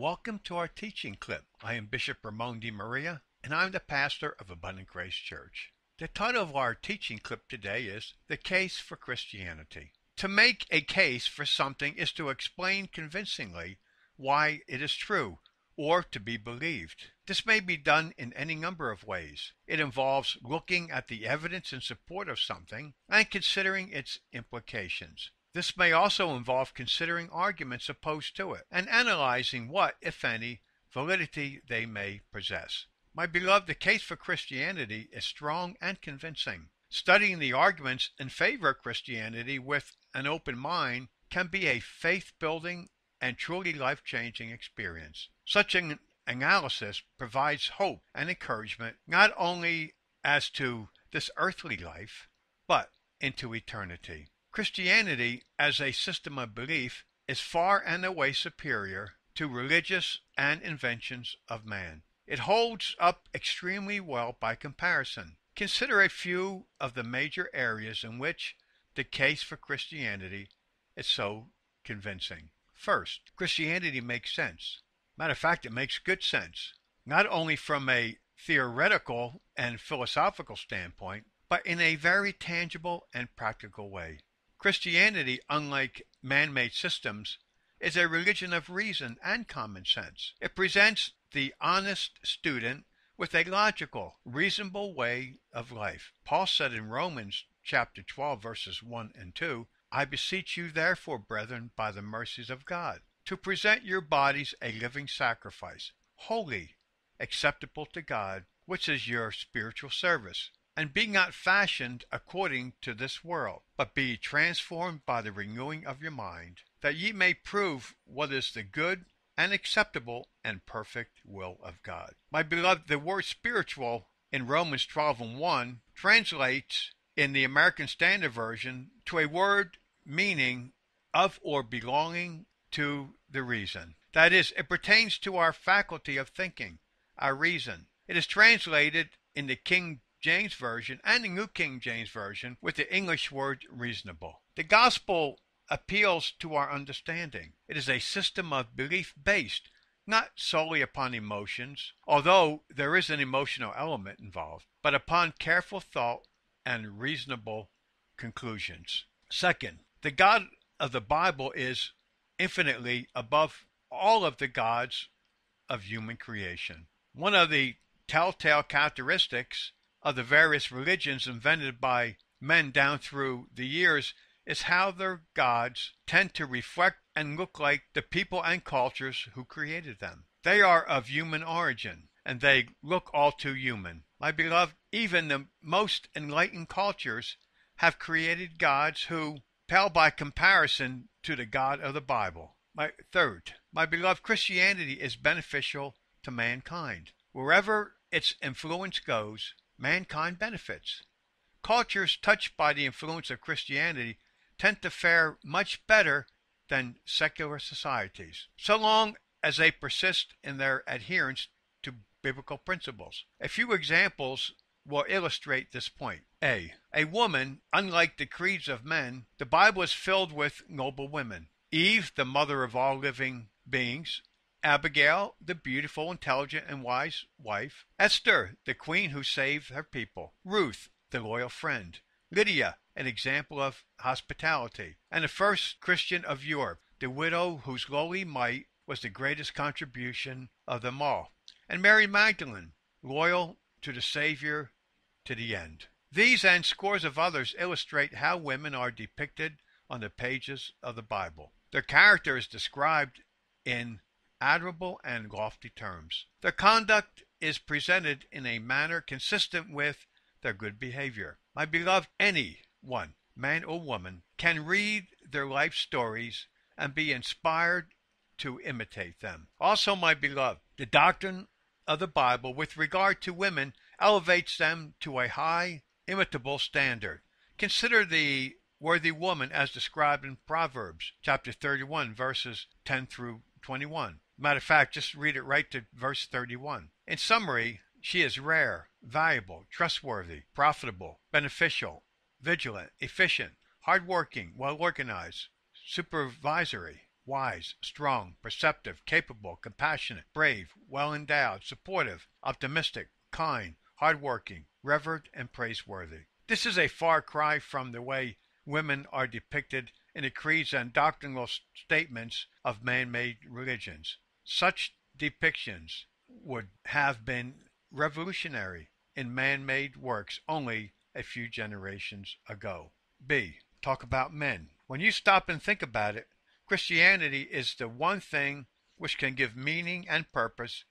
Welcome to our teaching clip. I am Bishop Ramon DeMaria, and I'm the pastor of Abundant Grace Church. The title of our teaching clip today is The Case for Christianity. To make a case for something is to explain convincingly why it is true or to be believed. This may be done in any number of ways. It involves looking at the evidence in support of something and considering its implications. This may also involve considering arguments opposed to it and analyzing what, if any, validity they may possess. My beloved, the case for Christianity is strong and convincing. Studying the arguments in favor of Christianity with an open mind can be a faith building and truly life changing experience. Such an analysis provides hope and encouragement not only as to this earthly life, but into eternity. Christianity, as a system of belief, is far and away superior to religious and inventions of man. It holds up extremely well by comparison. Consider a few of the major areas in which the case for Christianity is so convincing. First, Christianity makes sense. Matter of fact, it makes good sense, not only from a theoretical and philosophical standpoint, but in a very tangible and practical way. Christianity, unlike man made systems, is a religion of reason and common sense. It presents the honest student with a logical, reasonable way of life. Paul said in Romans chapter 12 verses 1 and 2, I beseech you therefore, brethren, by the mercies of God, to present your bodies a living sacrifice, holy, acceptable to God, which is your spiritual service. And be not fashioned according to this world, but be transformed by the renewing of your mind, that ye may prove what is the good and acceptable and perfect will of God. My beloved, the word spiritual in Romans 12 and 1 translates in the American Standard Version to a word meaning of or belonging to the reason. That is, it pertains to our faculty of thinking, our reason. It is translated in the King James Version and the New King James Version with the English word reasonable. The gospel appeals to our understanding. It is a system of belief based not solely upon emotions, although there is an emotional element involved, but upon careful thought and reasonable conclusions. Second, the God of the Bible is infinitely above all of the gods of human creation. One of the telltale characteristics of the various religions invented by men down through the years is how their gods tend to reflect and look like the people and cultures who created them. They are of human origin, and they look all too human. My beloved, even the most enlightened cultures have created gods who pale by comparison to the God of the Bible. My third, my beloved, Christianity is beneficial to mankind. Wherever its influence goes, mankind benefits. Cultures touched by the influence of Christianity tend to fare much better than secular societies, so long as they persist in their adherence to biblical principles. A few examples will illustrate this point. A. A woman, unlike the creeds of men, the Bible is filled with noble women. Eve, the mother of all living beings. Abigail, the beautiful, intelligent, and wise wife. Esther, the queen who saved her people. Ruth, the loyal friend. Lydia, an example of hospitality, and the first Christian of Europe, the widow whose lowly mite was the greatest contribution of them all, and Mary Magdalene, loyal to the Savior to the end. These and scores of others illustrate how women are depicted on the pages of the Bible. Their character is described in admirable and lofty terms. Their conduct is presented in a manner consistent with their good behavior. My beloved, any one, man or woman, can read their life stories and be inspired to imitate them. Also, my beloved, the doctrine of the Bible with regard to women elevates them to a high, imitable standard. Consider the worthy woman as described in Proverbs chapter 31, verses 10 through 21. Matter of fact, just read it right to verse 31. In summary, she is rare, valuable, trustworthy, profitable, beneficial, vigilant, efficient, hardworking, well organized, supervisory, wise, strong, perceptive, capable, compassionate, brave, well endowed, supportive, optimistic, kind, hardworking, revered, and praiseworthy. This is a far cry from the way women are depicted in the creeds and doctrinal statements of man made religions. Such depictions would have been revolutionary in man made works only a few generations ago. B. Talk about men. When you stop and think about it, Christianity is the one thing which can give meaning and purpose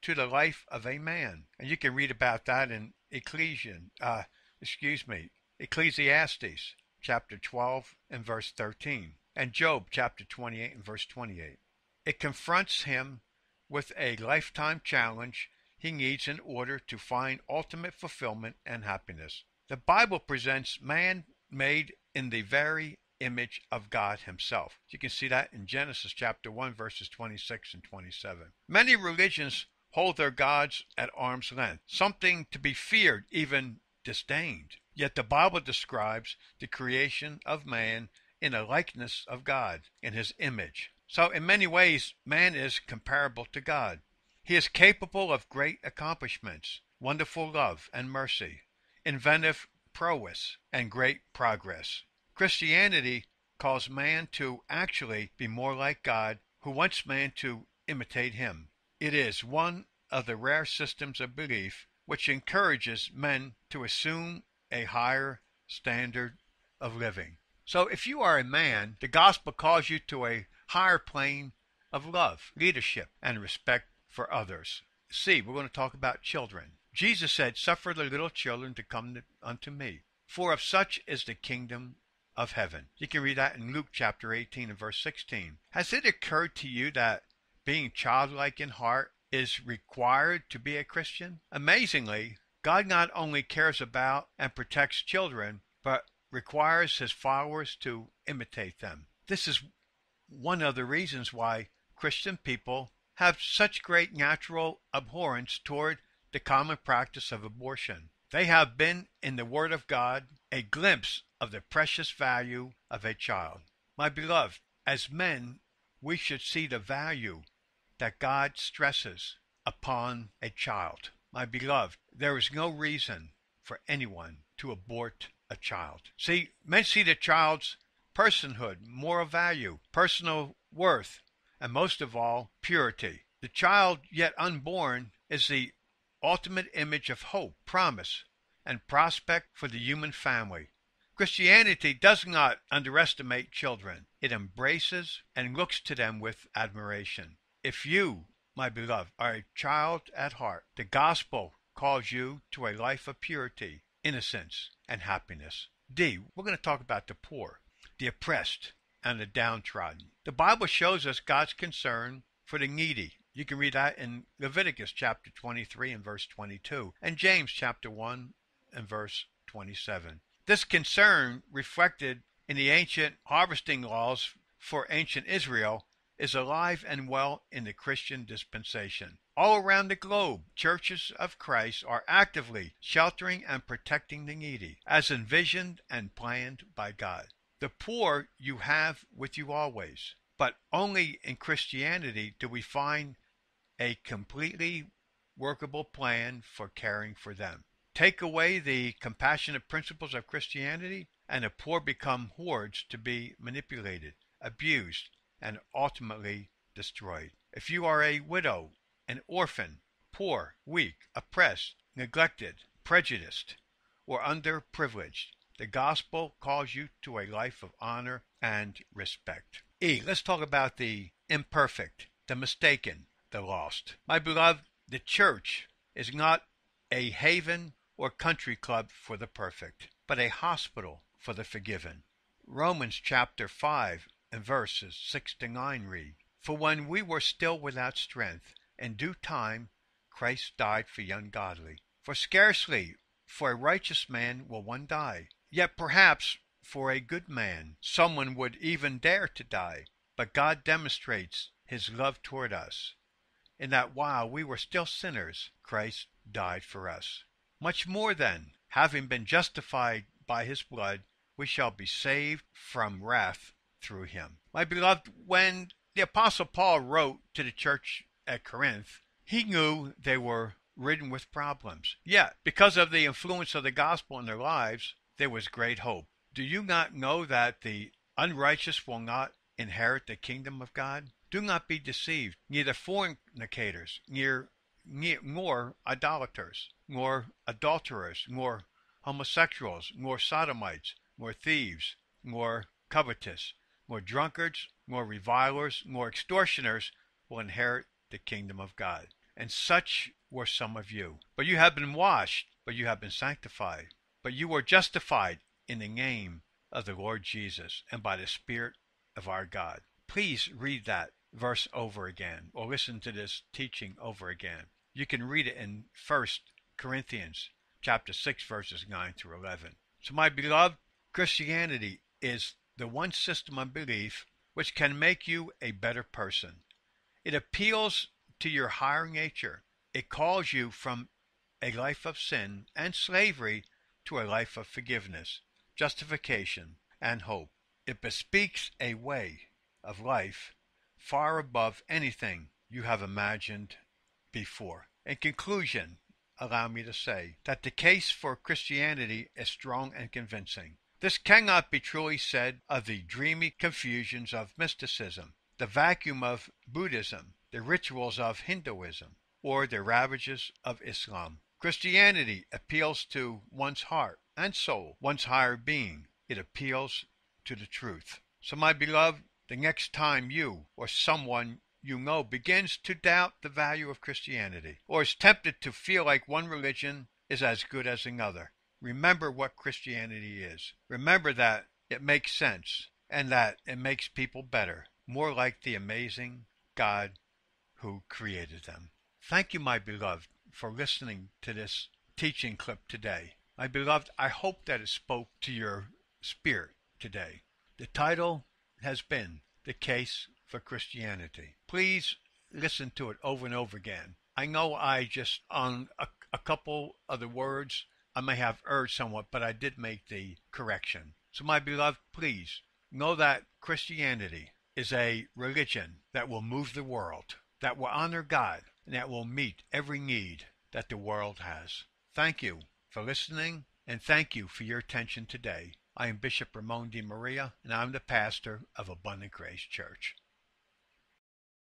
to the life of a man. And you can read about that in Ecclesian, uh, excuse me, Ecclesiastes chapter 12 and verse 13, and Job chapter 28 and verse 28. It confronts him with a lifetime challenge he needs in order to find ultimate fulfillment and happiness. The Bible presents man made in the very image of God Himself. You can see that in Genesis chapter 1, verses 26 and 27. Many religions hold their gods at arm's length, something to be feared, even disdained. Yet the Bible describes the creation of man in a likeness of God, in his image. So, in many ways, man is comparable to God. He is capable of great accomplishments, wonderful love and mercy, inventive prowess, and great progress. Christianity calls man to actually be more like God, who wants man to imitate him. It is one of the rare systems of belief which encourages men to assume a higher standard of living. So if you are a man, the gospel calls you to a higher plane of love, leadership, and respect for others. See, we're going to talk about children. Jesus said, Suffer the little children to come unto me, for of such is the kingdom of heaven. You can read that in Luke chapter 18 and verse 16. Has it occurred to you that being childlike in heart is required to be a Christian? Amazingly, God not only cares about and protects children, but requires his followers to imitate them. This is one of the reasons why Christian people have such great natural abhorrence toward the common practice of abortion. They have been in the Word of God a glimpse of the precious value of a child. My beloved, as men, we should see the value that God stresses upon a child. My beloved, there is no reason for anyone to abort a child. See, men see the child's personhood, moral value, personal worth, and most of all, purity. The child yet unborn is the ultimate image of hope, promise, and prospect for the human family. Christianity does not underestimate children. It embraces and looks to them with admiration. If you, my beloved, are a child at heart, the gospel calls you to a life of purity, innocence, and happiness. D, we're going to talk about the poor, the oppressed, and the downtrodden. The Bible shows us God's concern for the needy, you can read that in Leviticus chapter 23 and verse 22, and James chapter 1 and verse 27. This concern, reflected in the ancient harvesting laws for ancient Israel, is alive and well in the Christian dispensation. All around the globe, churches of Christ are actively sheltering and protecting the needy, as envisioned and planned by God. The poor you have with you always, but only in Christianity do we find a completely workable plan for caring for them. Take away the compassionate principles of Christianity, and the poor become hordes to be manipulated, abused, and ultimately destroyed. If you are a widow, an orphan, poor, weak, oppressed, neglected, prejudiced, or underprivileged, the gospel calls you to a life of honor and respect. E. Let's talk about the imperfect, the mistaken, the lost. My beloved, the church is not a haven or country club for the perfect, but a hospital for the forgiven. Romans chapter 5 and verses 6 to 9 read, For when we were still without strength, in due time Christ died for the ungodly. For scarcely for a righteous man will one die, yet perhaps for a good man someone would even dare to die. But God demonstrates his love toward us in that while we were still sinners, Christ died for us. Much more then, having been justified by his blood, we shall be saved from wrath through him. My beloved, when the Apostle Paul wrote to the church at Corinth, he knew they were ridden with problems. Yet, because of the influence of the gospel in their lives, there was great hope. Do you not know that the unrighteous will not inherit the kingdom of God? Do not be deceived, neither fornicators, near, nor idolaters, nor adulterers, nor homosexuals, nor sodomites, nor thieves, nor covetous, nor drunkards, nor revilers, nor extortioners will inherit the kingdom of God. And such were some of you. But you have been washed, but you have been sanctified, but you were justified in the name of the Lord Jesus and by the Spirit of our God. Please read that verse over again or listen to this teaching over again. You can read it in 1 Corinthians chapter 6 verses 9 through 11. So my beloved, Christianity is the one system of belief which can make you a better person. It appeals to your higher nature. It calls you from a life of sin and slavery to a life of forgiveness, justification, and hope. It bespeaks a way of life far above anything you have imagined before. In conclusion, allow me to say that the case for Christianity is strong and convincing. This cannot be truly said of the dreamy confusions of mysticism, the vacuum of Buddhism, the rituals of Hinduism, or the ravages of Islam. Christianity appeals to one's heart and soul, one's higher being. It appeals to the truth. So, my beloved, the next time you or someone you know begins to doubt the value of Christianity, or is tempted to feel like one religion is as good as another, remember what Christianity is. Remember that it makes sense and that it makes people better, more like the amazing God who created them. Thank you, my beloved, for listening to this teaching clip today. My beloved, I hope that it spoke to your spirit today. The title has been The Case for Christianity. Please listen to it over and over again. I know I just, on a, a couple of the words, I may have erred somewhat, but I did make the correction. So, my beloved, please know that Christianity is a religion that will move the world, that will honor God, and that will meet every need that the world has. Thank you for listening, and thank you for your attention today. I am Bishop Ramon DeMaria, and I'm the pastor of Abundant Grace Church.